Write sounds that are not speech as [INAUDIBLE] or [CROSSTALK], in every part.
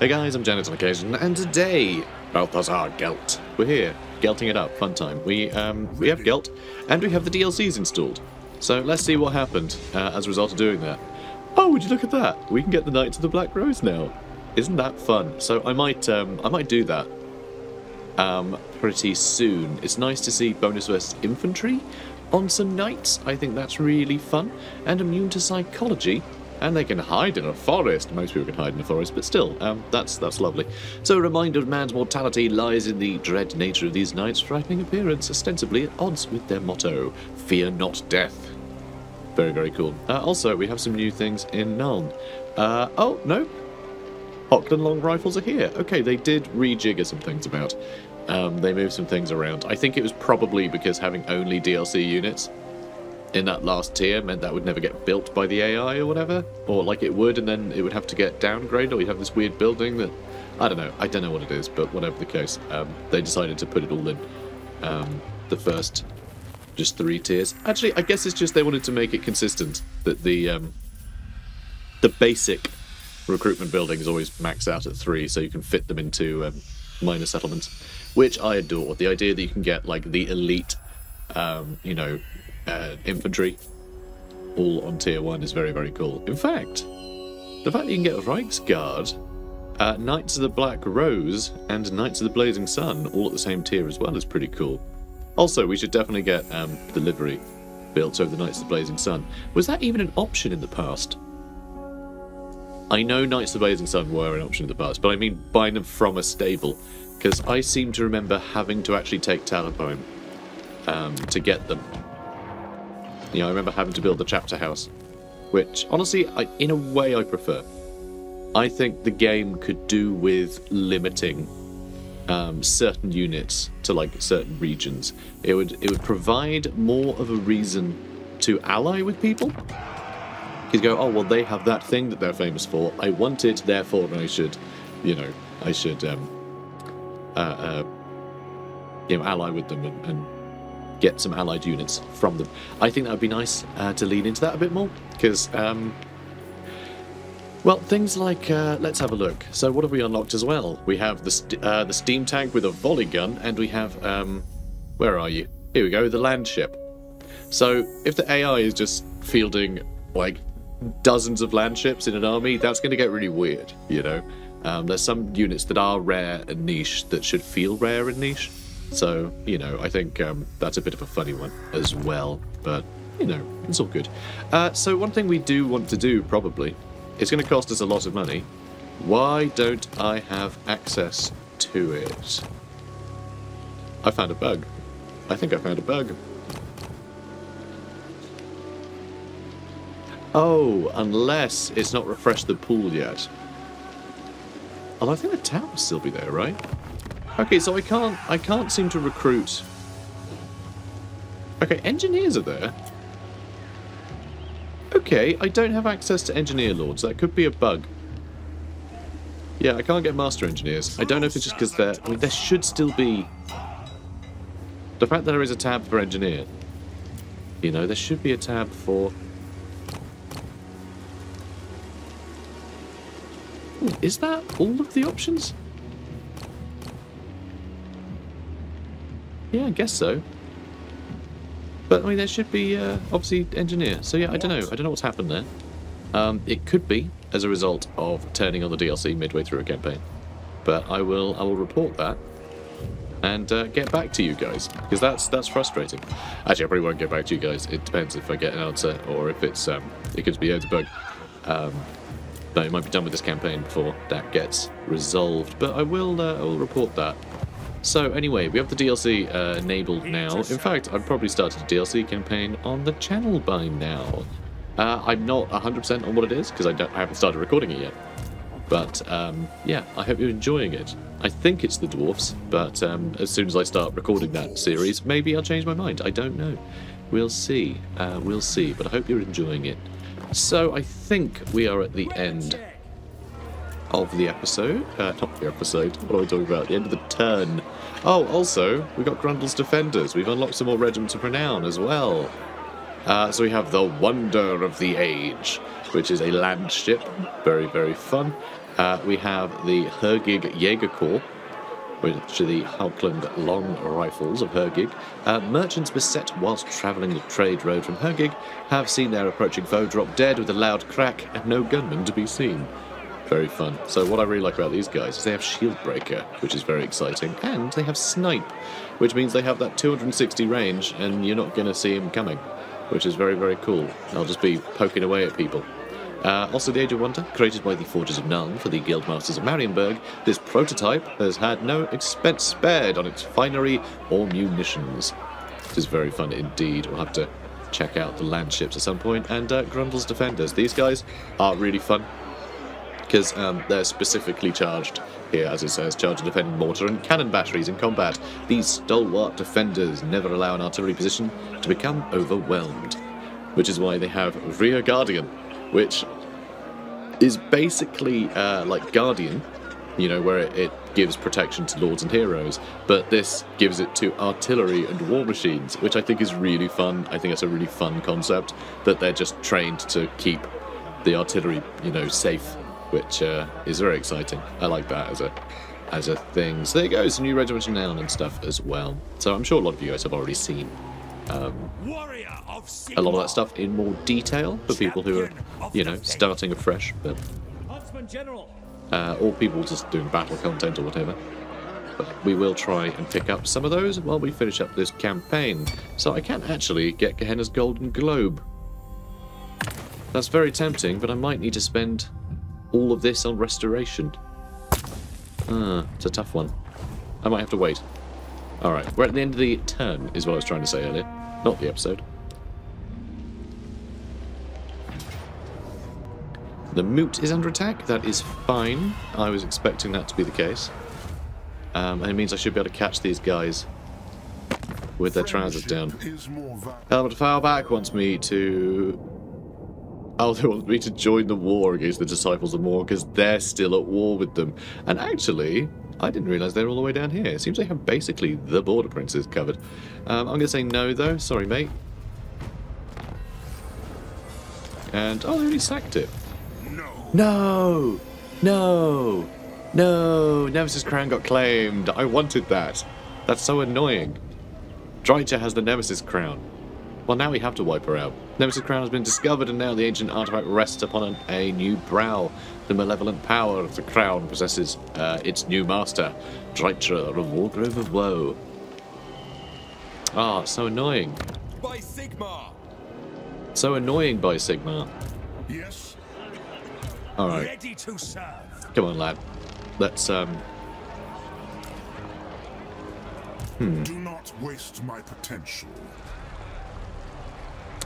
Hey guys, I'm Janet on occasion, and today, Balthazar Gelt. We're here, gelting it up, fun time. We um, we have Gelt, and we have the DLCs installed. So let's see what happened uh, as a result of doing that. Oh, would you look at that? We can get the Knights of the Black Rose now. Isn't that fun? So I might um, I might do that um, pretty soon. It's nice to see bonus versus infantry on some knights. I think that's really fun. And immune to psychology. And they can hide in a forest. Most people can hide in a forest, but still, um, that's that's lovely. So a reminder of man's mortality lies in the dread nature of these knights' frightening appearance, ostensibly at odds with their motto, fear not death. Very, very cool. Uh, also, we have some new things in Nuln. Uh, oh, no. Hochland long rifles are here. Okay, they did rejigger some things about. Um, they moved some things around. I think it was probably because having only DLC units in that last tier meant that would never get built by the AI or whatever. Or like it would, and then it would have to get downgraded, or you'd have this weird building that. I don't know. I don't know what it is, but whatever the case, um, they decided to put it all in um, the first just three tiers. Actually, I guess it's just they wanted to make it consistent that the um, the basic recruitment buildings always max out at three, so you can fit them into um, minor settlements, which I adore. The idea that you can get like the elite, um, you know, uh, infantry all on tier one is very very cool. In fact, the fact that you can get Reiksguard, uh, Knights of the Black Rose, and Knights of the Blazing Sun all at the same tier as well is pretty cool. Also, we should definitely get um, the livery built over the Knights of the Blazing Sun. Was that even an option in the past? I know Knights of the Blazing Sun were an option in the past, but I mean buying them from a stable, because I seem to remember having to actually take Talabheim um, to get them. You know, I remember having to build the chapter house, which honestly, I, in a way, I prefer. I think the game could do with limiting um, certain units to like certain regions. It would it would provide more of a reason to ally with people. You'd go, oh well, they have that thing that they're famous for. I want it, therefore I should, you know, I should, um, uh, uh, you know, ally with them and, and get some allied units from them. I think that would be nice uh, to lean into that a bit more because, um, well, things like uh, let's have a look. So, what have we unlocked as well? We have the st uh, the steam tank with a volley gun, and we have um, where are you? Here we go, the land ship. So, if the AI is just fielding like dozens of land ships in an army, that's going to get really weird. You know, um, there's some units that are rare and niche that should feel rare and niche. So, you know, I think um, that's a bit of a funny one as well, but, you know, it's all good. Uh, so one thing we do want to do, probably, it's going to cost us a lot of money. Why don't I have access to it? I found a bug. I think I found a bug. Oh, unless it's not refreshed the pool yet. Although I think the tower will still be there, right? Okay, so I can't I can't seem to recruit. Okay, engineers are there. Okay, I don't have access to engineer lords. That could be a bug. Yeah, I can't get master engineers. I don't know if it's just because there. I mean, there should still be. The fact that there is a tab for engineer. You know, there should be a tab for. Is that all of the options? Yeah, I guess so. But, I mean, there should be, uh, obviously, engineer. So, yeah, I don't know. I don't know what's happened there. Um, it could be as a result of turning on the DLC midway through a campaign. But I will I will report that and uh, get back to you guys because that's that's frustrating. Actually, I probably won't get back to you guys. It depends if I get an answer or if it's um, it could be a bug. Um, but it might be done with this campaign before that gets resolved. But I will uh, I will report that so anyway, we have the DLC uh, enabled now. In fact, I've probably started a DLC campaign on the channel by now. Uh, I'm not 100% on what it is, because I, I, haven't started recording it yet. But, um, yeah, I hope you're enjoying it. I think it's the Dwarfs, but um, as soon as I start recording that series, maybe I'll change my mind. I don't know. We'll see. Uh, we'll see, but I hope you're enjoying it. So I think we are at the end of the episode. Uh, not the episode. What are we talking about? The end of the turn. Oh, also, we got Grundle's Defenders. We've unlocked some more regiments of renown as well. Uh, so we have the Wonder of the Age, which is a land ship. Very, very fun. Uh, we have the Hergig Jägerkorps, which are the Hochland long rifles of Hergig. Uh, merchants beset whilst travelling the trade road from Hergig have seen their approaching foe drop dead with a loud crack and no gunman to be seen. Very fun. So what I really like about these guys is they have shield breaker, which is very exciting, and they have snipe, which means they have that 260 range and you're not going to see them coming, which is very, very cool. They'll just be poking away at people. Uh, also, the Age of Wonder, created by the Forges of Nuln for the Guildmasters of Marienburg, this prototype has had no expense spared on its finery or munitions. It is very fun indeed. We'll have to check out the land ships at some point, and uh, Grundle's Defenders. These guys are really fun because um, they're specifically charged here, as it says, charged and defending mortar and cannon batteries in combat. These stalwart defenders never allow an artillery position to become overwhelmed, which is why they have Rear Guardian, which is basically uh, like Guardian, you know, where it, it, gives protection to lords and heroes, but this gives it to artillery and war machines, which I think is really fun. I think it's a really fun concept that they're just trained to keep the artillery, you know, safe, which uh, is very exciting. I like that as a as a thing. So there you go, some new regiment noun and stuff as well. So I'm sure a lot of you guys have already seen um, a lot of that stuff in more detail for people who are, you know, starting afresh, but uh, or people just doing battle content or whatever. But we will try and pick up some of those while we finish up this campaign. So I can actually get Gehenna's Golden Globe. That's very tempting, but I might need to spend all of this on restoration. Ah, it's a tough one. I might have to wait. Alright, we're at the end of the turn, is what I was trying to say earlier. Not the episode. The moot is under attack. That is fine. I was expecting that to be the case. Um, and it means I should be able to catch these guys with their trousers down. Helmut Feuerbach wants me to... Oh, they want me to join the war against the Disciples of Maw because they're still at war with them. And actually, I didn't realise they're all the way down here. It seems they have basically the Border Princes covered. Um, I'm going to say no, though. Sorry, mate. And, oh, they already sacked it. No! No! No! Nemesis Crown got claimed. I wanted that. That's so annoying. Drycha has the Nemesis Crown. Well, now we have to wipe her out. Nemesis Crown has been discovered, and now the ancient artifact rests upon an, a new brow. The malevolent power of the crown possesses uh, its new master, Drycha, of Wargrove of Woe. Ah, so annoying. By Sigmar. So annoying by Sigmar. Yes. All right. Ready to serve. Come on, lad. Let's, um... Hmm. Do not waste my potential.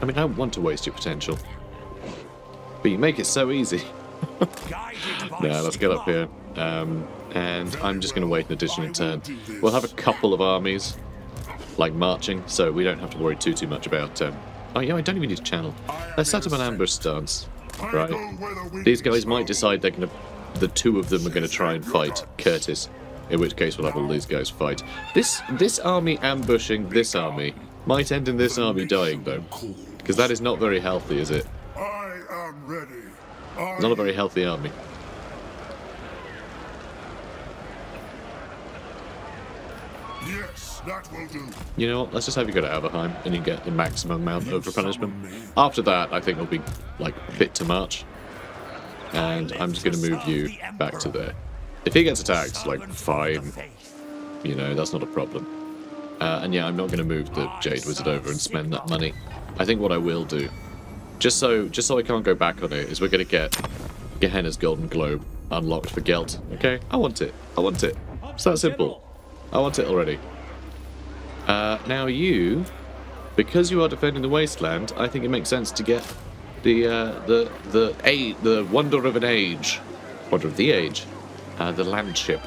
I mean, I don't want to waste your potential. But you make it so easy. [LAUGHS] Now, let's get up here. Um, and I'm just going to wait an additional turn. We'll have a couple of armies, like marching, so we don't have to worry too, too much about... Um... Oh, yeah, I don't even need to channel. Let's set up an ambush stance, right? These guys might decide they're going to... The two of them are going to try and fight Curtis, in which case we'll have all these guys fight. This, this army ambushing this army might end in this army dying, though. Because that is not very healthy, is it? I am ready. I Not a very healthy army. Yes, that will do. You know what? Let's just have you go to Averheim and you get the maximum amount of replenishment. After that, I think we'll be like fit to march. And I'm just going to move you back to there. If he gets attacked, like fine, you know, that's not a problem. Uh, and yeah, I'm not going to move the Jade Wizard over and spend that money. I think what I will do, just so just so I can't go back on it, is we're going to get Gehenna's Golden Globe unlocked for Gelt. Okay, I want it. I want it. It's that simple. I want it already. Uh, now you, because you are defending the wasteland, I think it makes sense to get the uh, the the a the wonder of an age, wonder of the age, uh, the land ship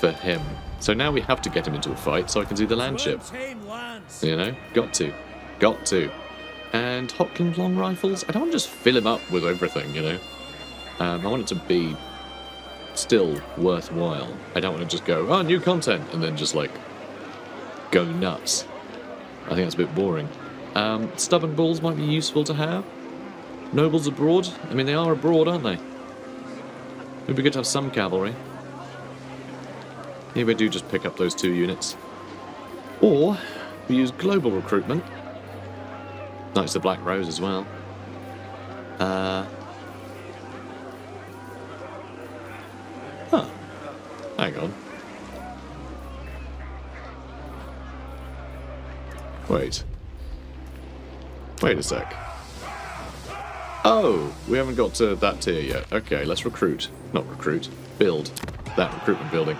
for him. So now we have to get him into a fight so I can see the land ship. You know, got to, got to. And Hopkins long rifles. I don't want to just fill him up with everything. You know, um, I want it to be still worthwhile. I don't want to just go, oh, new content, and then just like go nuts. I think that's a bit boring. Um, stubborn bulls might be useful to have. Nobles abroad. I mean, they are abroad, aren't they? It'd be good to have some cavalry. Maybe I do just pick up those two units. Or we use global recruitment. Of the Black Rose as well. Uh, huh. Hang on. Wait. Wait a sec. Oh, we haven't got to that tier yet. Okay, let's recruit. Not recruit. Build. That recruitment building.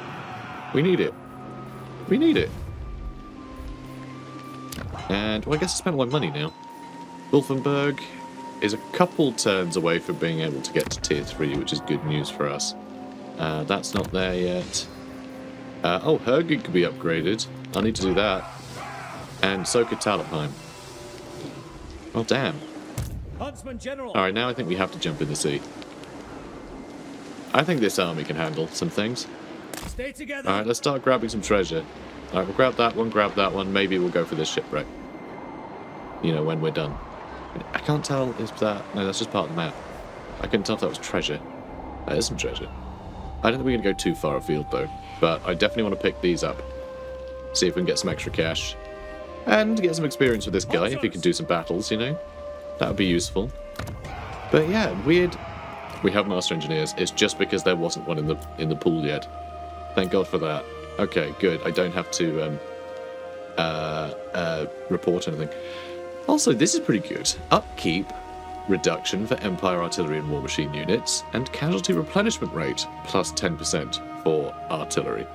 We need it. We need it. And, well, I guess I spent my money now. Wolfenburg is a couple turns away from being able to get to tier 3, which is good news for us. Uh, that's not there yet. Uh, oh, Hergen could be upgraded. I need to do that. And so could Talabheim. Well, damn. Huntsman General. Alright, now I think we have to jump in the sea. I think this army can handle some things. Stay together. Alright, let's start grabbing some treasure. Alright, we'll grab that one, grab that one. Maybe we'll go for this shipwreck. You know, when we're done. I can't tell if that... No, that's just part of the map. I couldn't tell if that was treasure. That is some treasure. I don't think we're going to go too far afield, though. But I definitely want to pick these up. See if we can get some extra cash. And get some experience with this guy, if he can do some battles, you know? That would be useful. But yeah, weird. We have master engineers. It's just because there wasn't one in the in the pool yet. Thank God for that. Okay, good. I don't have to um, uh, uh, report anything. Also, this is pretty good. Upkeep reduction for Empire artillery and war machine units, and casualty replenishment rate plus 10% for artillery.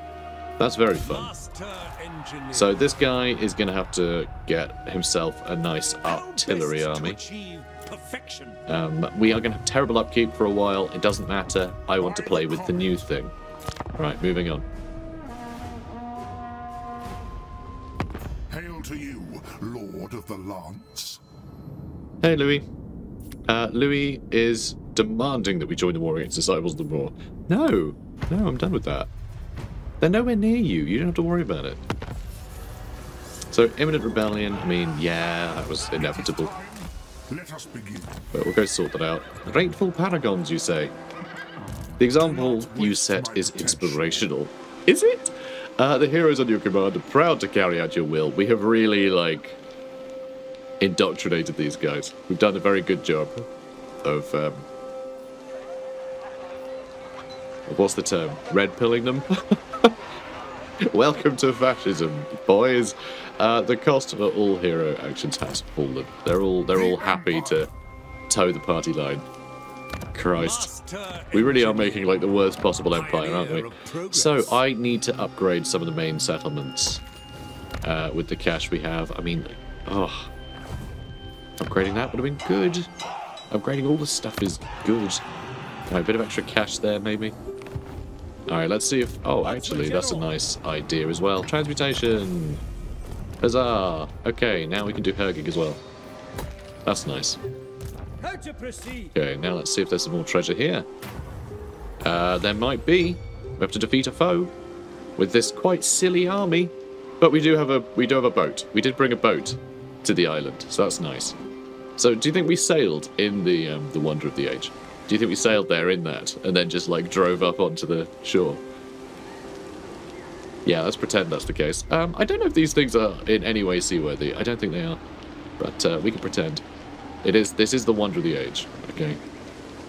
That's very fun. So this guy is going to have to get himself a nice artillery army. To achieve perfection. Um, we are going to have terrible upkeep for a while. It doesn't matter. I want to play with the new thing. Right, moving on. The Lance. Hey, Louis. Uh, Louis is demanding that we join the war against the disciples of the war. No, no, I'm done with that. They're nowhere near you. You don't have to worry about it. So, imminent rebellion. I mean, yeah, that was inevitable. Let us begin. But we'll go sort that out. Grateful paragons, you say? The example you set is inspirational. Is it? Uh, the heroes on your command are proud to carry out your will. We have really, like, indoctrinated these guys. We've done a very good job of, um, what's the term? Red pilling them? [LAUGHS] Welcome to fascism, boys. Uh, the cost for all hero actions has fallen. They're all they're all happy to toe the party line. Christ. We really are making like the worst possible empire, aren't we? Of. So I need to upgrade some of the main settlements uh, with the cash we have. I mean, oh, upgrading that would have been good. Upgrading all the stuff is good. Alright, a bit of extra cash there, maybe. Alright, let's see if. Oh, actually, that's a nice idea as well. Transmutation. Huzzah! Okay, now we can do Hergig as well. That's nice. Okay, now let's see if there's some more treasure here. Uh, there might be. We have to defeat a foe with this quite silly army, but we do have a we do have a boat. We did bring a boat to the island, so that's nice. So, do you think we sailed in the um, the Wonder of the Age? Do you think we sailed there in that and then just like drove up onto the shore? Yeah, let's pretend that's the case. Um, I don't know if these things are in any way seaworthy. I don't think they are, but uh, we can pretend. It is. This is the wonder of the age. Okay.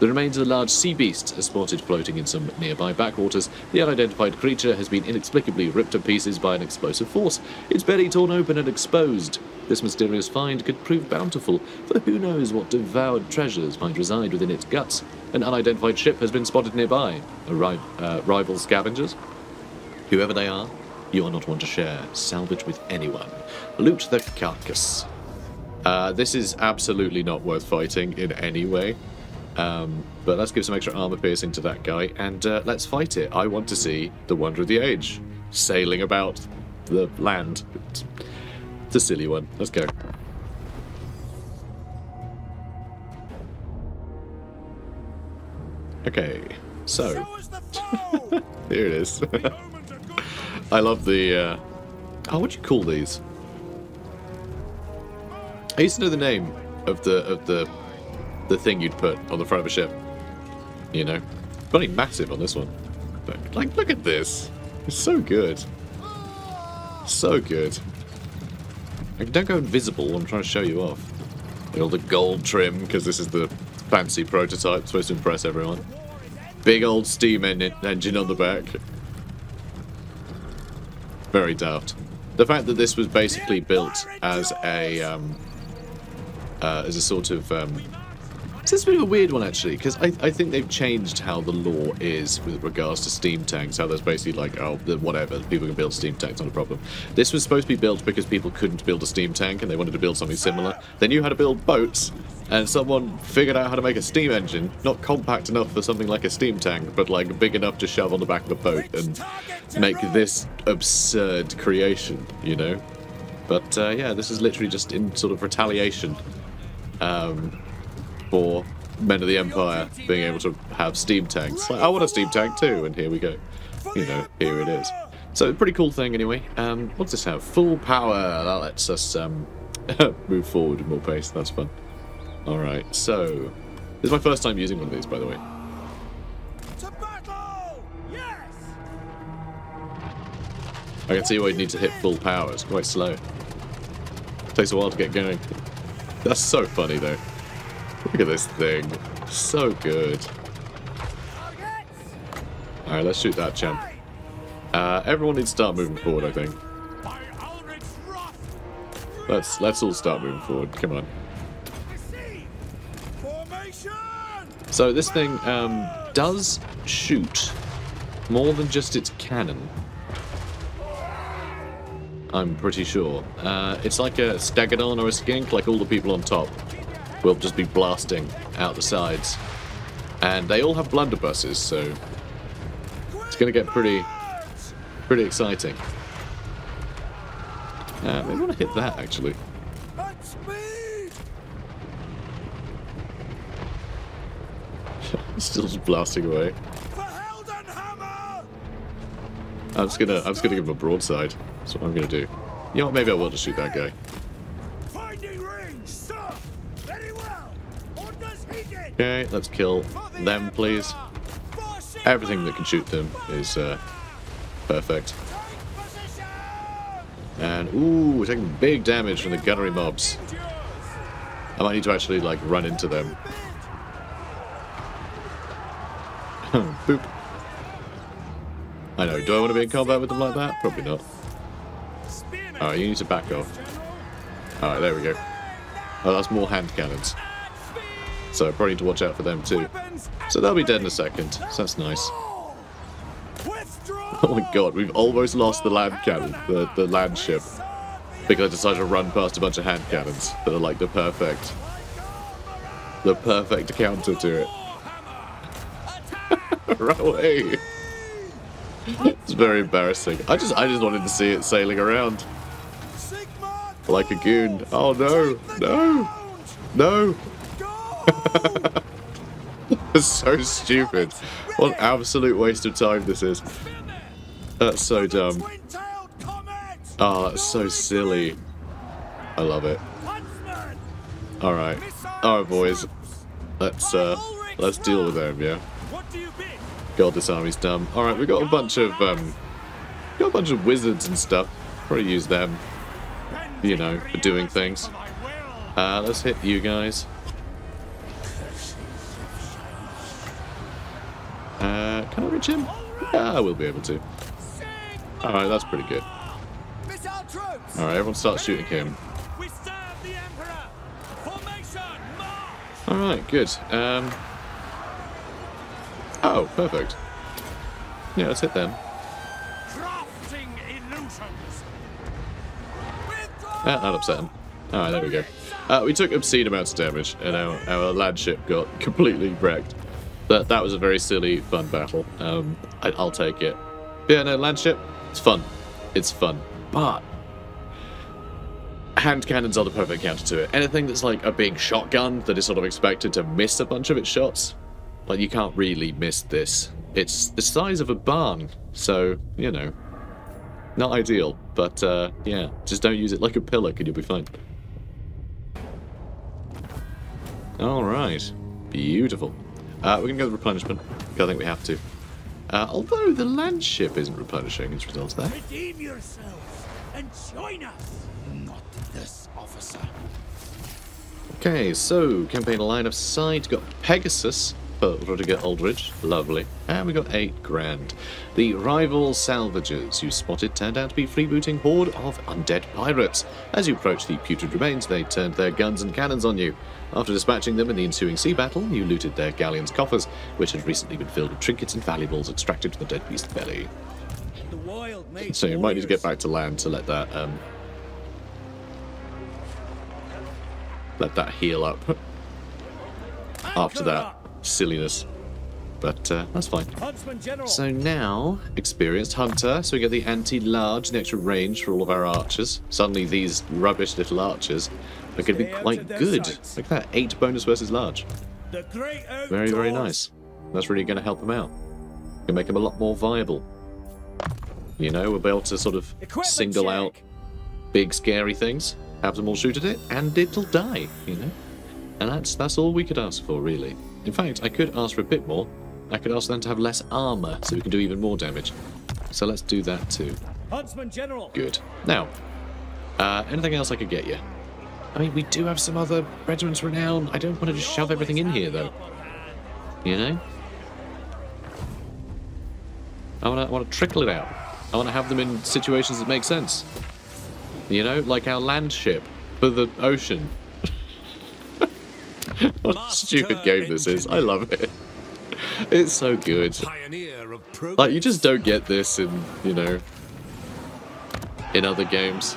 The remains of a large sea beast are spotted floating in some nearby backwaters. The unidentified creature has been inexplicably ripped to pieces by an explosive force. Its belly torn open and exposed. This mysterious find could prove bountiful, for who knows what devoured treasures might reside within its guts. An unidentified ship has been spotted nearby. Ri- uh, rival scavengers? Whoever they are, you are not one to share. Salvage with anyone. Loot the carcass. Uh, this is absolutely not worth fighting in any way. Um, but let's give some extra armor piercing to that guy and uh, let's fight it. I want to see the Wonder of the Age sailing about the land. It's, it's a silly one. Let's go. Okay, so Show us the foe. [LAUGHS] here it is. the omens are good. [LAUGHS] I love the. Uh... Oh, what do you call these? I used to know the name of the of the the thing you'd put on the front of a ship. You know, bloody massive on this one. But, like, look at this. It's so good. So good. Like, don't go invisible. I'm trying to show you off. Like, all the gold trim, because this is the fancy prototype supposed to impress everyone. Big old steam en engine on the back. Very daft. The fact that this was basically built as a um, uh, as a sort of um, it's a bit of a weird one actually because I, I think they've changed how the law is with regards to steam tanks. How there's basically like oh whatever people can build steam tanks not a problem. This was supposed to be built because people couldn't build a steam tank and they wanted to build something similar. They knew how to build boats and someone figured out how to make a steam engine, not compact enough for something like a steam tank, but like big enough to shove on the back of a boat and make this absurd creation, you know. But uh, yeah, this is literally just in sort of retaliation um, for men of the Empire being able to have steam tanks. Like, I want a steam tank too, and here we go. You know, here it is. So, pretty cool thing anyway. Um, what's this have? Full power. That lets us um, [LAUGHS] move forward with more pace. That's fun. Alright, so... This is my first time using one of these, by the way. Yes! I can see why you'd need to hit full power. It's quite slow. Takes a while to get going. [LAUGHS] That's so funny, though. Look at this thing. So good. Alright, let's shoot that champ. Uh, everyone needs to start moving forward, I think. Let's let's all start moving forward. Come on. So this thing um, does shoot more than just its cannon. I'm pretty sure. Uh, it's like a Stegodon or a Skink, like all the people on top will just be blasting out the sides. And they all have blunderbusses, so it's going to get pretty, pretty exciting. Uh, maybe want to hit that, actually. [LAUGHS] Still just blasting away. I'm just gonna, I'm just gonna give him a broadside. That's what I'm gonna do. You know what? Maybe I will just shoot that guy. Okay, let's kill them, please. Everything that can shoot them is uh, perfect. And ooh, we're taking big damage from the gunnery mobs. I might need to actually like run into them. [LAUGHS] Boop. I know. Do I want to be in combat with them like that? Probably not. Alright, you need to back off. Alright, there we go. Oh, that's more hand cannons. So I probably need to watch out for them too. So they'll be dead in a second. So that's nice. Oh my god, we've almost lost the land cannon, the, the land ship, because I decided to run past a bunch of hand cannons that are like the perfect, the perfect counter to it. [LAUGHS] Run away! It's very embarrassing. I just, I just wanted to see it sailing around like a goon. Oh no, no, no! [LAUGHS] It's so stupid. What an absolute waste of time this is. That's so dumb. Oh, that's so silly. I love it. All right, all right, boys. Let's uh, let's deal with them. Yeah. God, this army's dumb. All right, we got a bunch of um, got a bunch of wizards and stuff. Probably use them. You know, for doing things. Uh, let's hit you guys. Can I reach him? Yeah, I will be able to. All right, that's pretty good. All right, everyone start shooting him. We serve the Emperor! Formation! March! All right, good. Um. Oh, perfect. Yeah, let's hit them. Ah, that upset him. Alright, there we go. Uh, we took obscene amounts of damage, and our, our land ship got [LAUGHS] completely wrecked. That that was a very silly, fun battle. Um, I, I'll take it. Yeah, no, land ship, it's fun. It's fun. But hand cannons are the perfect counter to it. Anything that's like a big shotgun that is sort of expected to miss a bunch of its shots, like you can't really miss this. It's the size of a barn, so you know, not ideal, but uh, yeah, just don't use it like a pillar and you'll be fine. Alright, beautiful. Uh, we're going to go with replenishment, because I think we have to. Uh, although the land ship isn't replenishing as a result of that. Redeem yourselves and join us. Not this, officer. Okay, so campaign line of sight. Got Pegasus for Rudiger Aldridge. Lovely. And we got eight grand. The rival salvagers you spotted turned out to be freebooting horde of undead pirates. As you approached the putrid remains, they turned their guns and cannons on you. After dispatching them in the ensuing sea battle, you looted their galleon's coffers, which had recently been filled with trinkets and valuables extracted from the dead beast's belly. So you might need to get back to land to let that um, let that heal up after that silliness. But uh, that's fine. So now, experienced hunter, so we get the anti-large, the extra range for all of our archers. Suddenly these rubbish little archers are going to be quite good. sights. at that, 8 bonus versus large. Very, very nice. That's really going to help them out. Can make them a lot more viable. You know, we'll be able to sort of single out big scary things, have them all shoot at it, and it'll die, you know? And that's that's all we could ask for, really. In fact, I could ask for a bit more. I could ask them to have less armor, so we can do even more damage. So let's do that too. Huntsman General. Good. Now, uh, anything else I could get you? I mean, we do have some other regiments renowned. I don't want to just shove everything in here, though. You know? I want to I want to trickle it out. I want to have them in situations that make sense. You know, like our land ship for the ocean. [LAUGHS] what a stupid game this is. I love it. It's so good. Pioneer of progress. Like, you just don't get this in, you know, in other games.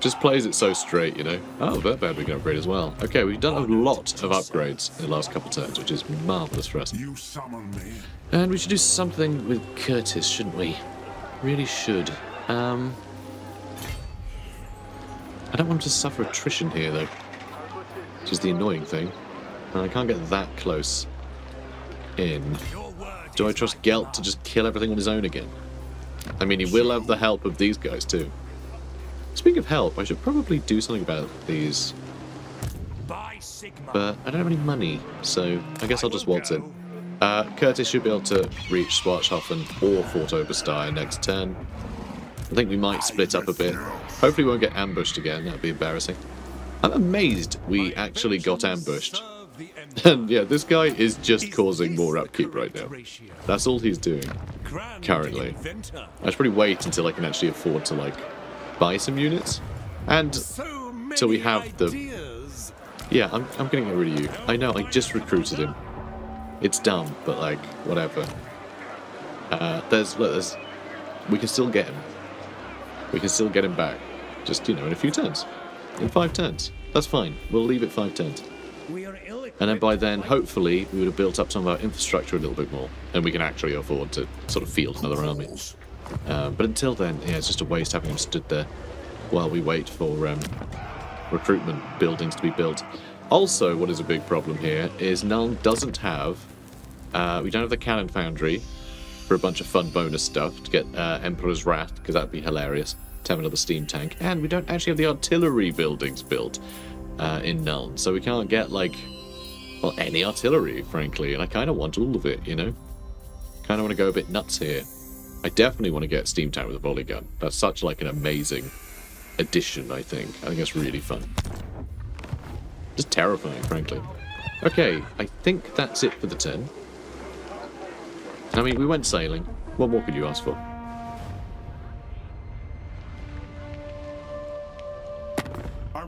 Just plays it so straight, you know. Oh, that bad we can upgrade as well. Okay, we've done a lot of upgrades in the last couple turns, which is marvellous for us. You summon me. And we should do something with Curtis, shouldn't we? Really should. Um, I don't want him to suffer attrition here, though. Which is the annoying thing. And I can't get that close in. Do I trust Gelt to just kill everything on his own again? I mean, he will have the help of these guys too. Speaking of help, I should probably do something about these, but I don't have any money, so I guess I'll just waltz in. Uh, Curtis should be able to reach Schwartzhafen or Fort Oberstyre next turn. I think we might split up a bit. Hopefully we won't get ambushed again, that'd be embarrassing. I'm amazed we actually got ambushed. Serve the [LAUGHS] Empire. And yeah, this guy is just causing more upkeep right now. That's all he's doing. Currently. I should probably wait until I can actually afford to like buy some units. And So Till we have the- yeah, I'm, I'm gonna get rid of you. I know, I just recruited him. It's dumb, but like, whatever. Uh, there's, look, there's, we can still get him. We can still get him back. Just, you know, in a few turns. In five turns. That's fine. We'll leave it five turns. And then by then, hopefully, we would have built up some of our infrastructure a little bit more. And we can actually afford to sort of field another army. Um, but until then, yeah, it's just a waste having him stood there while we wait for um, recruitment buildings to be built. Also, what is a big problem here is Nuln doesn't have. Uh, we don't have the cannon foundry for a bunch of fun bonus stuff to get uh, Emperor's Wrath, because that'd be hilarious to have another steam tank. And we don't actually have the artillery buildings built uh, in Nuln, so we can't get, like, well, any artillery, frankly. And I kind of want all of it, you know? Kind of want to go a bit nuts here. I definitely want to get Steam Tank with a volley gun. That's such like an amazing addition, I think. I think that's really fun. Just terrifying, frankly. Okay, I think that's it for the turn. I mean, we went sailing. What more could you ask for?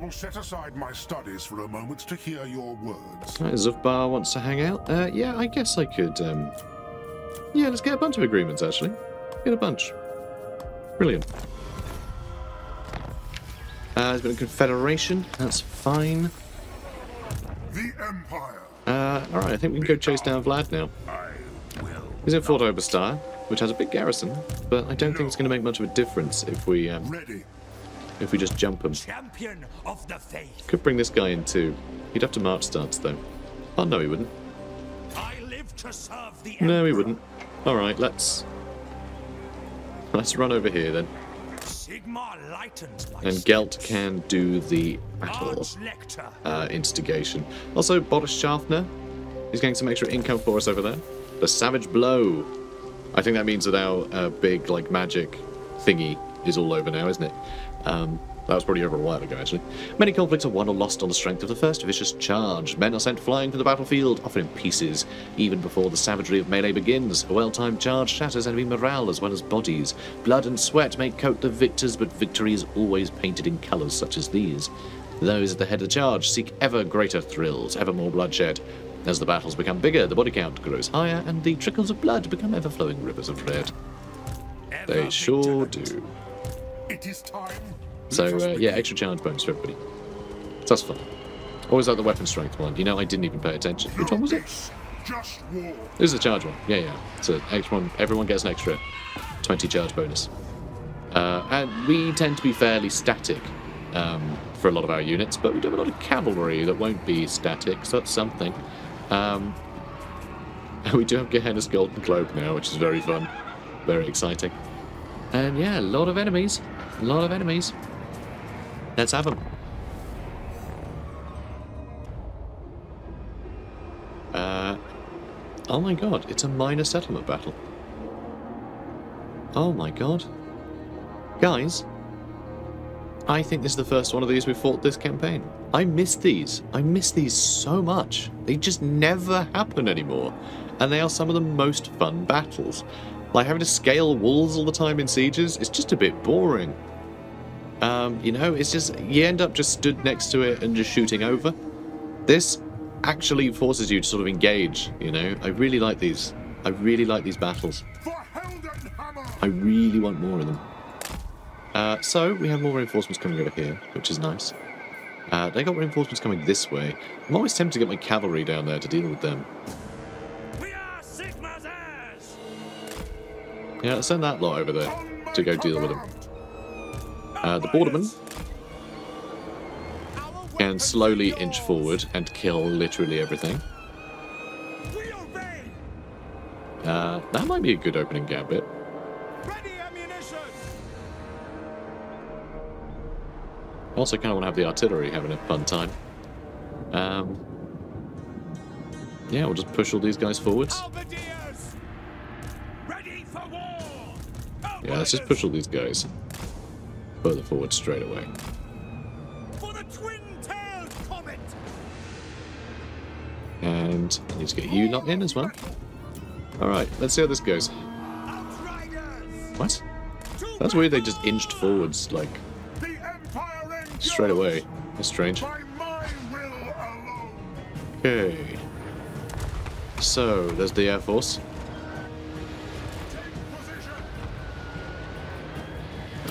Will set aside my studies for a moment to hear your words. Right, Zufbar wants to hang out. Uh, yeah, I guess I could. Um... Yeah, let's get a bunch of agreements, actually. Get a bunch. Brilliant. Uh, there's been a confederation. That's fine. The Empire. Uh, alright, I think we can go chase down Vlad now. He's in Fort Oberstyre, which has a big garrison, but I don't think it's going to make much of a difference if we um, Ready. If we just jump him. champion of the faith. Could bring this guy in too. He'd have to march starts though. Oh no, he wouldn't. I live to serve the No, he wouldn't. All right, let's let's run over here then, Sigma and Gelt can do the battle uh, instigation. Also, Boris Schaffner, He's getting some extra income for us over there. The Savage Blow. I think that means that our uh, big, like, magic thingy is all over now, isn't it? Um, that was probably over a while ago, actually. Many conflicts are won or lost on the strength of the first vicious charge. Men are sent flying to the battlefield, often in pieces. Even before the savagery of melee begins, a well-timed charge shatters enemy morale as well as bodies. Blood and sweat may coat the victors, but victory is always painted in colours such as these. Those at the head of the charge seek ever greater thrills, ever more bloodshed. As the battles become bigger, the body count grows higher, and the trickles of blood become ever-flowing rivers of red. They sure do. It is time. So, uh, yeah, extra challenge bonus for everybody. That's fun. Always like the weapon strength one. You know, I didn't even pay attention. Which one was it? This, just war. This is the charge one. Yeah, yeah. So extra one, everyone gets an extra 20 charge bonus. Uh, and we tend to be fairly static um, for a lot of our units, but we do have a lot of cavalry that won't be static, so that's something. Um, [LAUGHS] we do have Gehenna's Golden Cloak now, which is very fun. Very exciting. And yeah, a lot of enemies. A lot of enemies. Let's have them. Uh, oh my god, it's a minor settlement battle. Oh my god. Guys, I think this is the first one of these we've fought this campaign. I miss these. I miss these so much. They just never happen anymore. And they are some of the most fun battles. Like having to scale walls all the time in sieges, it's just a bit boring. Um, you know, it's just, you end up just stood next to it and just shooting over. This actually forces you to sort of engage, you know? I really like these. I really like these battles. I really want more of them. Uh, so, we have more reinforcements coming over here, which is nice. Uh, they got reinforcements coming this way. I'm always tempted to get my cavalry down there to deal with them. Yeah, send that lot over there to go deal with them. Uh, the bordermen Our can slowly inch forward and kill literally everything. Uh, that might be a good opening gambit. Also, kind of want to have the artillery having a fun time. Um, yeah, we'll just push all these guys forwards. Halberdiers! Ready for war! Yeah, let's just push all these guys further forward straight away. For the twin-tailed comet! And I need to get you not in as well. Alright, let's see how this goes. What? That's weird they just inched forwards, like, The Empire endures! straight away. That's strange. By my will alone! Okay. So, there's the Air Force.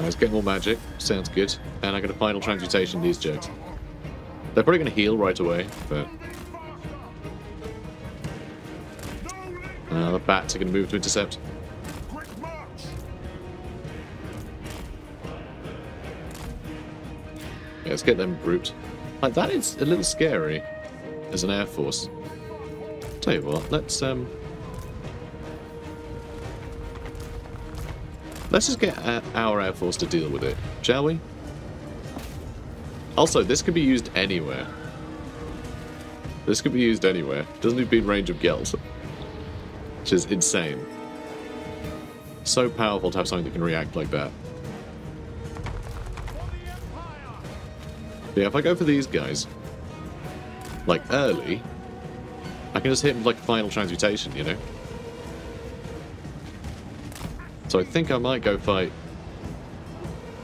Let's get more magic. Sounds good. And I got a final transmutation these jerks. They're probably going to heal right away, but uh, the bats are going to move to intercept. Yeah, let's get them grouped. Like, that is a little scary as an Air Force. Tell you what, let's, um... Let's just get uh, our Air Force to deal with it, shall we? Also, this could be used anywhere. This could be used anywhere. Doesn't need to be in range of Gelt's. Which is insane. So powerful to have something that can react like that. Yeah, if I go for these guys, like early, I can just hit them with, like final transmutation, you know? So I think I might go fight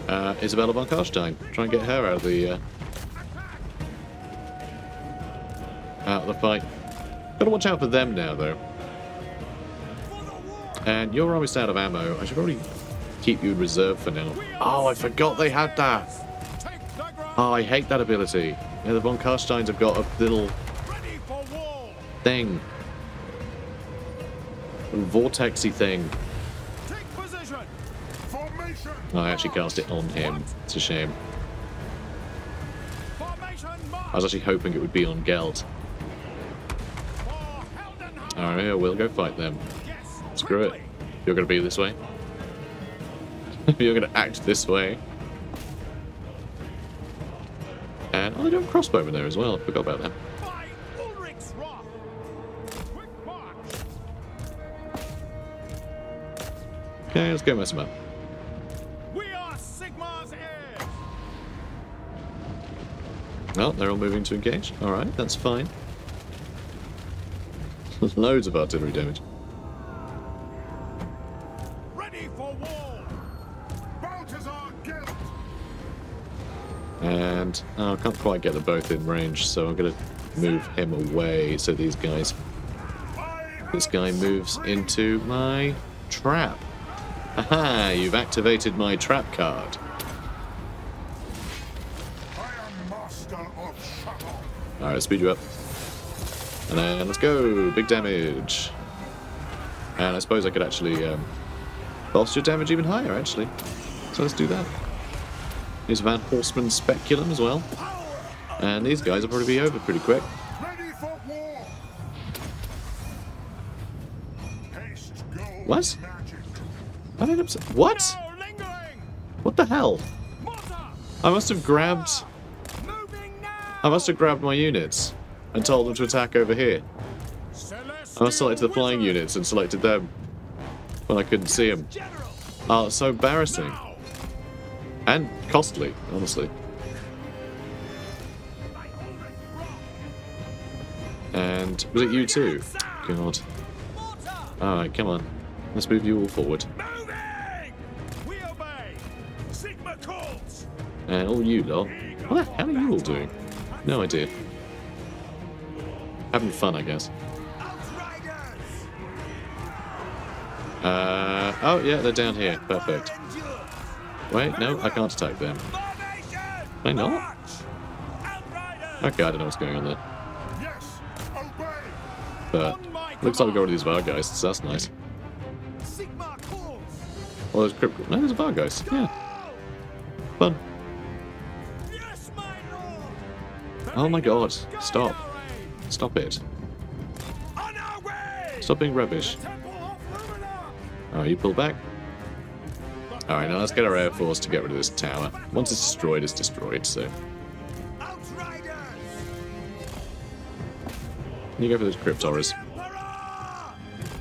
uh, Isabella von Karstein. Try and get her out of the uh, out of the fight. Gotta watch out for them now, though. And you're almost out of ammo. I should probably keep you in reserve for now. Oh, I forgot they had that. Oh, I hate that ability. Yeah, the von Karsteins have got a little thing. A vortexy thing. I actually cast it on him. It's a shame. I was actually hoping it would be on Gelt. Alright, I will go fight them. Screw it. You're going to be this way. [LAUGHS] You're going to act this way. And, oh, they do have crossbowmen there as well. I forgot about them. Okay, let's go mess them up. Oh, they're all moving to engage. Alright, that's fine. Loads of artillery damage. Ready for war. Gelt! And oh, I can't quite get them both in range, so I'm going to move him away so these guys... This guy moves into my trap. Aha, you've activated my trap card. Alright, speed you up. And then let's go. Big damage. And I suppose I could actually um, your damage even higher, actually. So let's do that. Here's Van Horstmann's Speculum as well. And these guys will probably be over pretty quick. What? I upset. What? What the hell? I must have grabbed. I must have grabbed my units and told them to attack over here. I must selected the flying units and selected them when I couldn't see them. Oh, ah, it's so embarrassing and costly, honestly. And was it you too? God. Alright, come on. Let's move you all forward. We obey. Sigmar calls. And all you lot. What the hell are you all doing? No idea. Having fun, I guess. Uh, oh, yeah, they're down here. Perfect. Wait, no, I can't attack them. Formation. Why not? Okay, I don't know what's going on there. But looks like we got rid of these Vargeists. That's nice. Well, there's Crypt... No, there's a. Yeah, fun. Oh my god, stop. Stop it. Stop being rubbish. Alright, you pull back. Alright, now let's get our Air Force to get rid of this tower. Once it's destroyed, it's destroyed, so... You go for those Crypt Horrors. Emperor.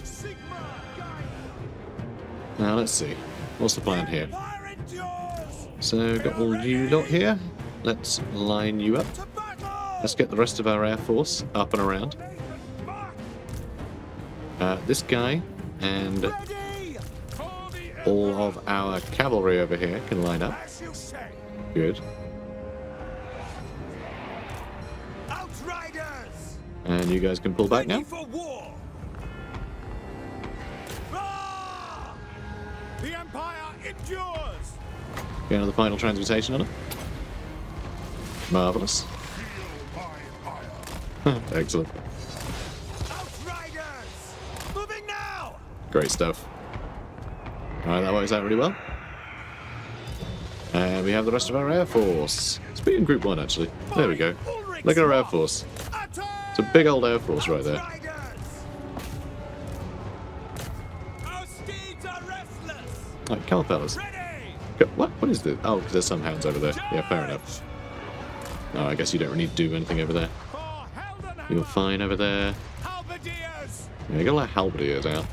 Sigmar guide. Now, let's see. What's the plan here? So, got all you lot here. Let's line you up. Let's get the rest of our Air Force up and around. Uh, this guy and Ready. Call the all of our cavalry over here can line up. As you say. Good. And you guys can pull back now. Ready for war. The Empire endures. Get another final transmutation on it. Marvellous. Feel my ire. Excellent. Outriders. Moving now. Great stuff. Alright, that works out really well. And we have the rest of our Air Force. It's in Group 1, actually. There we go. Look at our Air Force. It's a big old Air Force right there. Outriders. Our steeds are restless. Right, come on, fellas. What? What is this? Oh, there's some hounds over there. Yeah, fair enough. Oh, I guess you don't really need to do anything over there. You're fine over there. Halberdiers. Yeah, you got a lot of halberdiers out.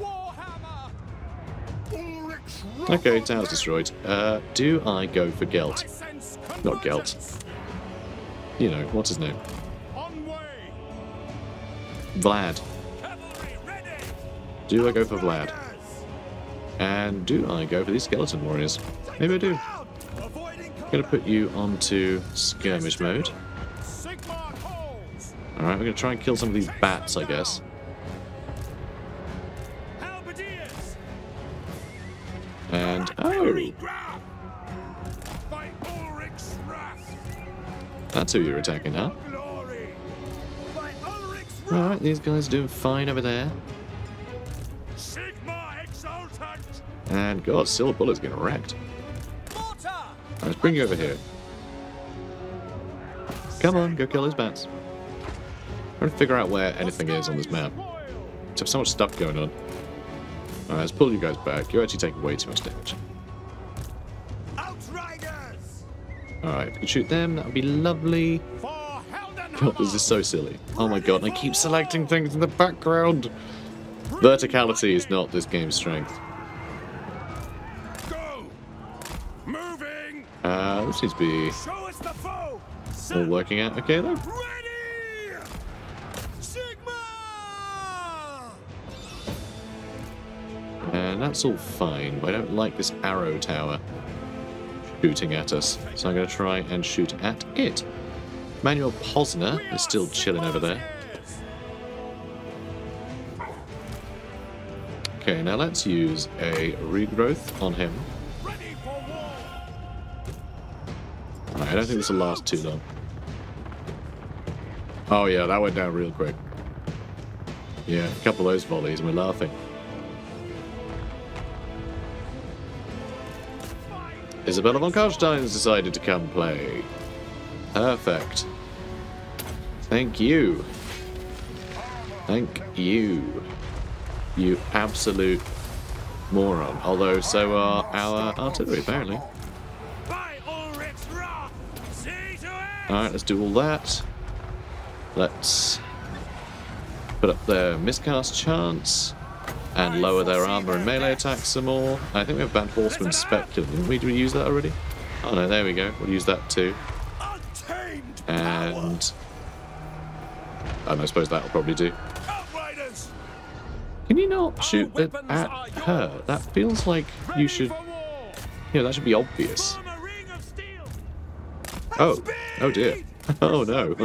Warhammer. Okay, tower's destroyed. Uh, do I go for Gelt? Not Gelt. You know, what's his name? Vlad. Do I go for Vlad? And do I go for these skeleton warriors? Maybe I do. I'm gonna put you onto skirmish mode. Alright, we're gonna try and kill some of these bats, I guess. And, oh, that's who you're attacking huh? Alright, these guys are doing fine over there. And, God, Silver Bullet's getting wrecked. Let's bring you over here. Come on, go kill those bats trying to figure out where anything is on this map. There's so much stuff going on. Alright, let's pull you guys back. You're actually taking way too much damage. Alright, if we can shoot them, that would be lovely. God, [LAUGHS] this is so silly. Oh my god, I keep selecting things in the background. Verticality is not this game's strength. Uh, this seems to be all working out. Okay, though. And that's all fine, but I don't like this arrow tower shooting at us. So I'm going to try and shoot at it. Manuel Posner is still chilling over there. Okay, now let's use a regrowth on him. Alright, I don't think this will last too long. Oh yeah, that went down real quick. Yeah, a couple of those volleys and we're laughing. Isabella von Karstein's decided to come play. Perfect. Thank you. Thank you. You absolute moron. Although so are our artillery, apparently. Alright, let's do all that. Let's put up their miscast chance and lower their armor and melee attacks some more. I think we have Van Horstmann's Speculum. Didn't we, did we use that already? Oh no, there we go. We'll use that too. And and I suppose that'll probably do. Can you not shoot it at her? That feels like you should. You know, that should be obvious. Form a ring of steel. Oh, oh dear. [LAUGHS] Oh no.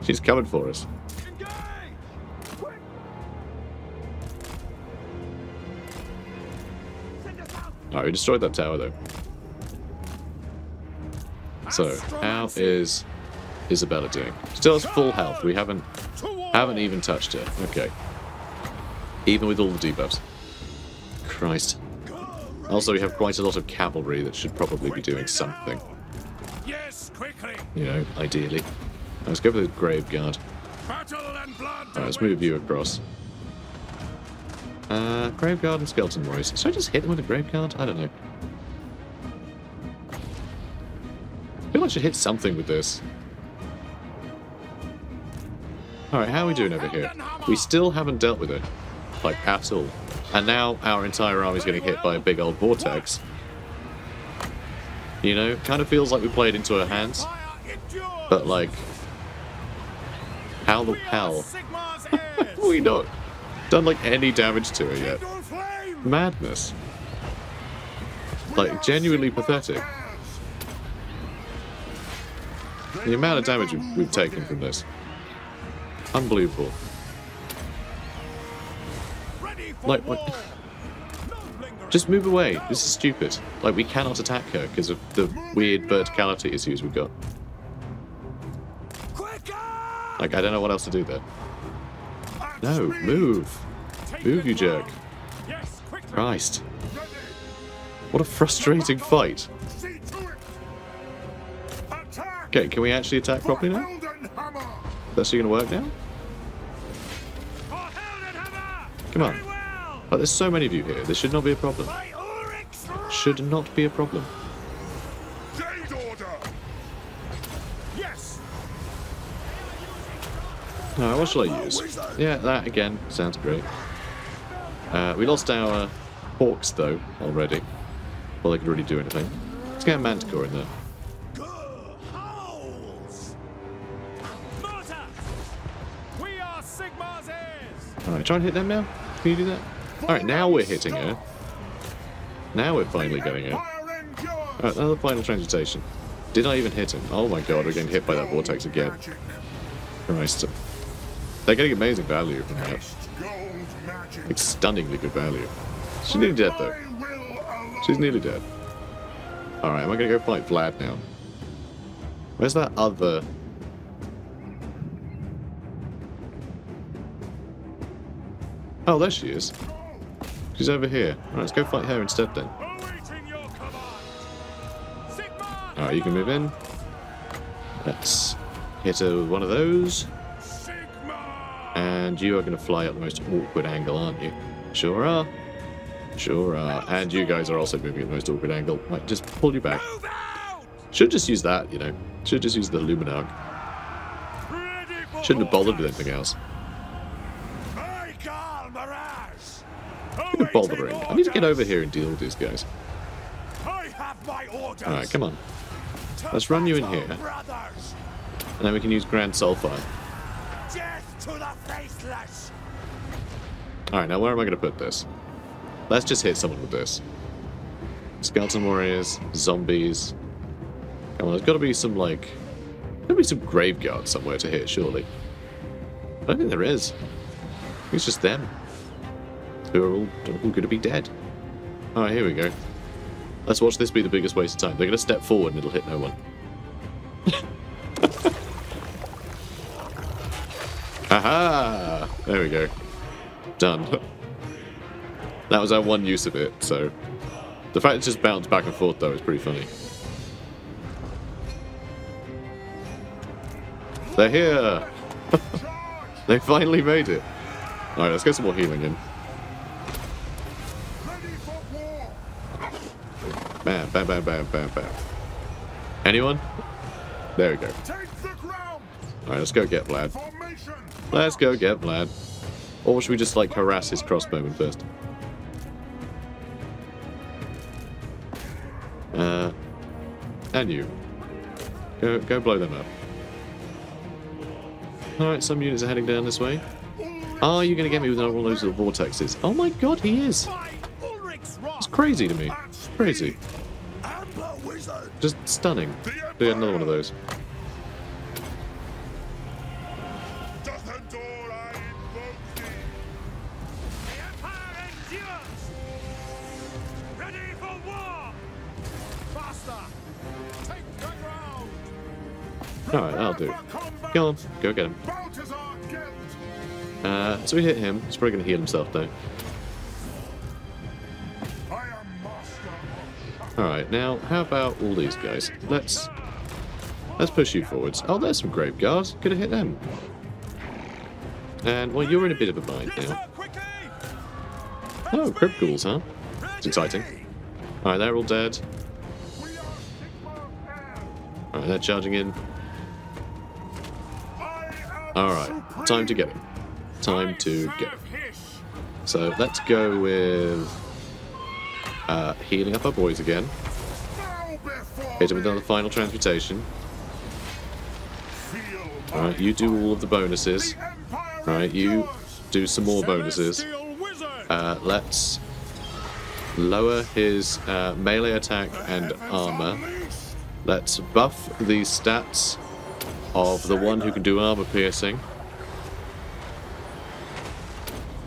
[LAUGHS] She's coming for us. Alright, we destroyed that tower though. So, how is Isabella doing? Still has full health. We haven't haven't even touched her. Okay. Even with all the debuffs. Christ. Also, we have quite a lot of cavalry that should probably be doing something. Yes, quickly. You know, ideally. Let's go for the Grave Guard. Battle and blood. Alright, let's move you across. Uh, and Skeleton Warriors. So I just hit them with a Grave Guard? I don't know. I feel I should hit something with this. Alright, how are we doing over here? We still haven't dealt with it. Like, at all. And now our entire army's getting hit by a big old vortex. You know, kind of feels like we played into our hands. But, like, how the hell [LAUGHS] we not done, like, any damage to her yet? Madness. Like, genuinely pathetic. The amount of damage we've, we've taken from this. Unbelievable. Like, what- Just move away. This is stupid. Like, we cannot attack her because of the weird verticality issues we've got. Like, I don't know what else to do there. No, move. Move, you jerk. forward. Yes, quickly. Christ. What a frustrating fight. See to it. Attack. Okay, can we actually attack properly now? That's actually going to work now? Come on. Like, there's so many of you here. This should not be a problem. By Ulric's wrath. Should not be a problem. What shall I use? Yeah, that again. Sounds great. Uh, we lost our hawks, though, already. Well, they could really do anything. Let's get a manticore in there. Alright, try and hit them now. Can you do that? Alright, now we're hitting her. Now we're finally getting her. Alright, another final transmutation. Did I even hit him? Oh my god, we're getting hit by that vortex again. Christ. They're getting amazing value from that. Like, stunningly good value. She's nearly dead, though. She's nearly dead. Alright, am I gonna go fight Vlad now? Where's that other... Oh, there she is. She's over here. Alright, let's go fight her instead then. Alright, you can move in. Let's hit her with one of those. And you are going to fly at the most awkward angle, aren't you? Sure are. Sure are. And you guys are also moving at the most awkward angle. Right, just pull you back. Should just use that, you know. Should just use the Luminark. Shouldn't have bothered with anything else. I call Mirage. Look at [LAUGHS] Bouldering. I need to get over here and deal with these guys. I have my orders. orders. Alright, come on. Let's run you in here. And then we can use Grand Sulfire. Alright, now where am I going to put this? Let's just hit someone with this. Skeleton warriors, zombies. Come on, there's got to be some, like... There'll be some graveyard somewhere to hit, surely. I don't think there is. It's just them. Who are all, all going to be dead. Alright, here we go. Let's watch this be the biggest waste of time. They're going to step forward and it'll hit no one. [LAUGHS] Aha! There we go. Done. that was our one use of it, so... The fact it just bounced back and forth, though, is pretty funny. They're here! [LAUGHS] they finally made it! Alright, let's get some more healing in. Ready for war! Bam, bam, bam, bam, bam, bam. Anyone? There we go. Take the ground! Alright, let's go get Vlad. Let's go get Vlad. Or should we just, like, harass his crossbowman first? Uh, and you. Go, go blow them up. Alright, some units are heading down this way. Are you going to get me with all those little vortexes? Oh my god, he is! It's crazy to me. Crazy. Just stunning. Do another one of those. Alright, that'll do. For combat! Go get him. Uh, so we hit him. He's probably going to heal himself, of Alright, now, how about all these guys? Let's... Let's push you forwards. Oh, there's some grave guards. Could have hit them. And, well, you're in a bit of a bind now. Oh, crypt ghouls, huh? It's exciting. Alright, they're all dead. Alright, they're charging in. Alright, time to get him. Time to him. So, let's go with... Uh, healing up our boys again. Hit him with another final transmutation. Alright, you do all of the bonuses. Alright, you do some more bonuses. Uh, let's lower his uh, melee attack and armor. Let's buff these stats of the one who can do armor piercing.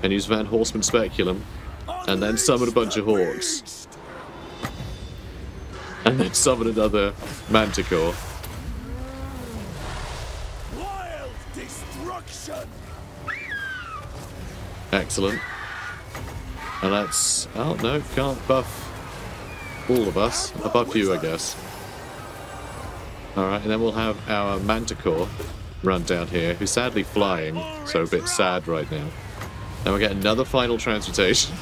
And use Van Horstmann's Speculum. And then summon a bunch of Hawks. And then summon another Manticore. Wild destruction. Excellent. And let's... Oh, no, can't buff all of us. I'll buff you, I guess. Alright, and then we'll have our Manticore run down here, who's sadly flying, so a bit sad right now. Then we'll get another final transmutation.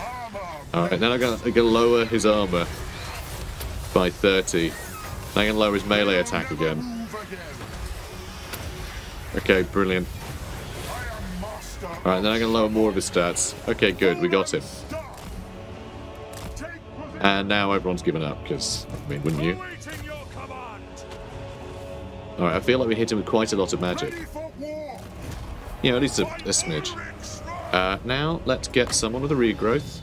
Armor Alright, then I'm gonna, I'm gonna lower his armor by 30. Then I'm gonna lower his melee attack again. Okay, brilliant. Alright, then I'm gonna lower more of his stats. Okay, good, we got him. And now everyone's given up, because, I mean, wouldn't you? Alright, I feel like we hit him with quite a lot of magic. Yeah, at least a, a smidge. Uh, now, let's get someone with a regrowth.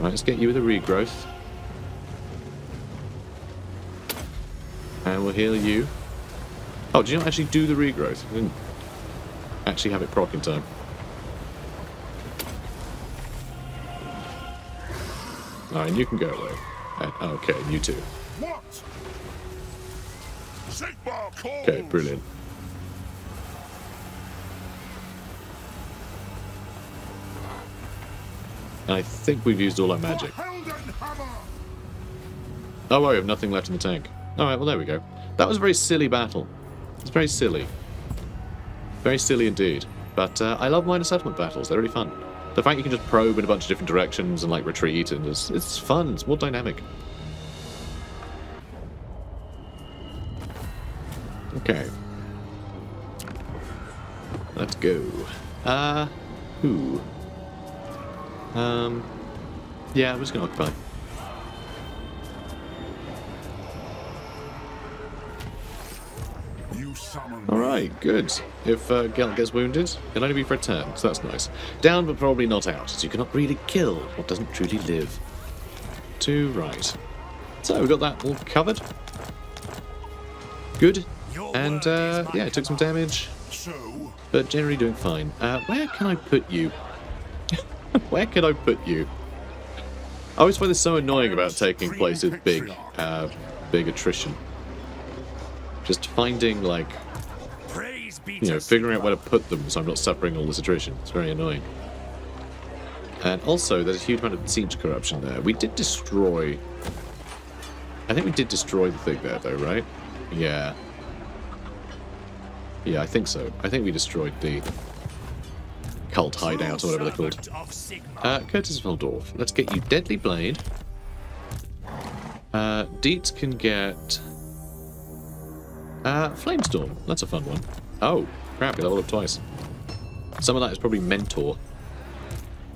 Right, let's get you with a regrowth. And we'll heal you. Oh, did you not actually do the regrowth? I didn't actually have it proc in time. Alright, you can go away. And, okay, you too. Okay, brilliant. I think we've used all our magic. Oh, we have nothing left in the tank. Alright, well, there we go. That was a very silly battle. It's very silly. Very silly indeed. But uh, I love minor settlement battles. They're really fun. The fact you can just probe in a bunch of different directions and, like, retreat, and it's, it's fun. It's more dynamic. Okay. Let's go. Uh, who? Um, yeah, I was just gonna occupy. Alright, good. If uh, Gelt gets wounded, he'll only be for a turn, so that's nice. Down, but probably not out, so you cannot really kill what doesn't truly live. Two right. So, we've got that all covered. Good and uh, yeah, it took some damage, but generally doing fine. Uh, where can I put you? [LAUGHS] where can I put you? I always find this so annoying about taking place with big, uh, big attrition. Just finding like you know, figuring out where to put them so I'm not suffering all this attrition. It's very annoying. And also, there's a huge amount of siege corruption there. We did destroy... I think we did destroy the thing there, though, right? Yeah. Yeah, I think so. I think we destroyed the cult hideout, or whatever they're called. Uh, Curtis Valdorf. Let's get you Deadly Blade. Uh, Dietz can get... Uh, Flamestorm. That's a fun one. Oh, crap, we leveled up twice. Some of that is probably Mentor.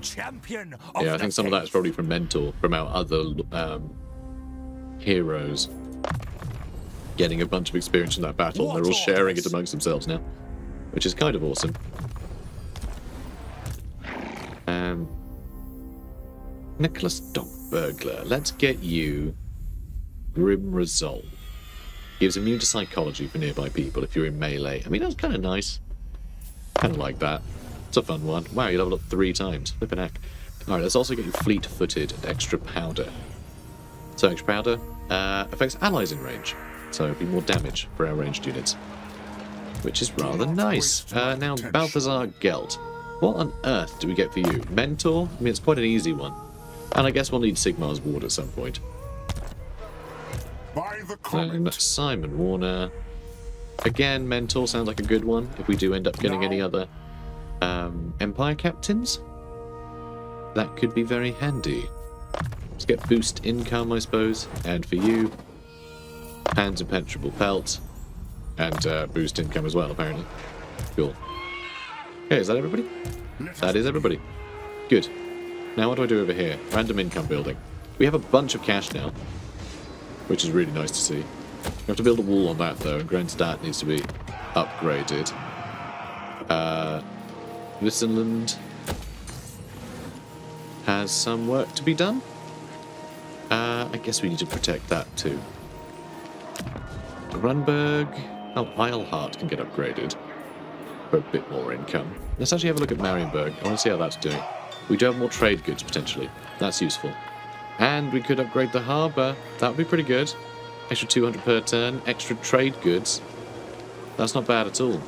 champion of Yeah, I think some of that is probably from Mentor, from our other um, heroes. Getting a bunch of experience in that battle, and they're all What sharing it amongst themselves now. Which is kind of awesome. Um, Nicholas Dog Burglar, let's get you Grim Resolve. Gives immune to psychology for nearby people if you're in melee. I mean, that's kind of nice. Kind of like that. It's a fun one. Wow, you leveled up three times. Flippin' heck. Alright, let's also get you fleet-footed and extra powder. So extra powder uh, affects allies in range. So it'll be more damage for our ranged units. Which is rather nice. Uh, now. Balthazar Gelt. What on earth do we get for you? Mentor? I mean, it's quite an easy one. And I guess we'll need Sigmar's Ward at some point. by the Then Simon Warner. Again, Mentor sounds like a good one if we do end up getting any other um, Empire captains. That could be very handy. Let's get boost income, I suppose. And for you, Hands Impenetrable Pelt. And uh, boost income as well, apparently. Cool. Okay, is that everybody? That is everybody. Good. Now what do I do over here? Random income building. We have a bunch of cash now, which is really nice to see. We have to build a wall on that though, and Grenstadt needs to be upgraded. Uh, Lissenland has some work to be done. Uh, I guess we need to protect that too. Runberg, oh, Eilhart can get upgraded for a bit more income. Let's actually have a look at Marienburg. I want to see how that's doing. We do have more trade goods potentially. That's useful. And we could upgrade the harbour. That would be pretty good. Extra 200 per turn. Extra trade goods. That's not bad at all.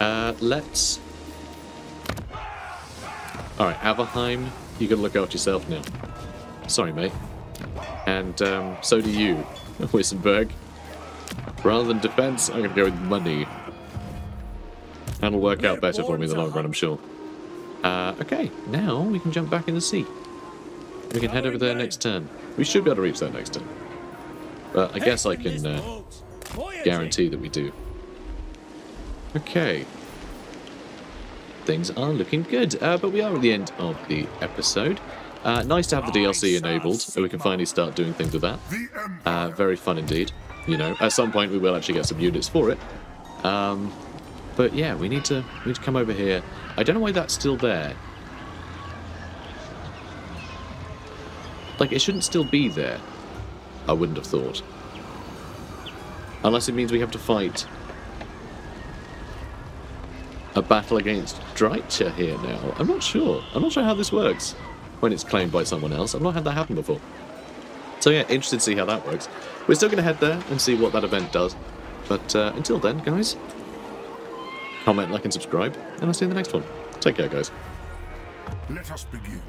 Uh, let's... Alright, Averheim, you gotta look after yourself now. Sorry, mate. And um, so do you, [LAUGHS] Wissenberg. Rather than defense, I'm gonna go with money. That'll work out better for me in the long run, I'm sure. Uh, okay, now we can jump back in the sea. We can head over there next turn. We should be able to reach that next turn. But I guess I can uh, guarantee that we do. Okay. Things are looking good, uh, but we are at the end of the episode. Uh, nice to have the DLC enabled, we can finally start doing things with that. Uh, very fun indeed. You know, at some point we will actually get some units for it. Um, but yeah, we need to we need to come over here. I don't know why that's still there. Like it shouldn't still be there. I wouldn't have thought. Unless it means we have to fight a battle against Drycha here now. I'm not sure. I'm not sure how this works when it's claimed by someone else. I've not had that happen before. So yeah, interested to see how that works. We're still going to head there and see what that event does. But uh, until then, guys, comment, like, and subscribe, and I'll see you in the next one. Take care, guys. Let us begin.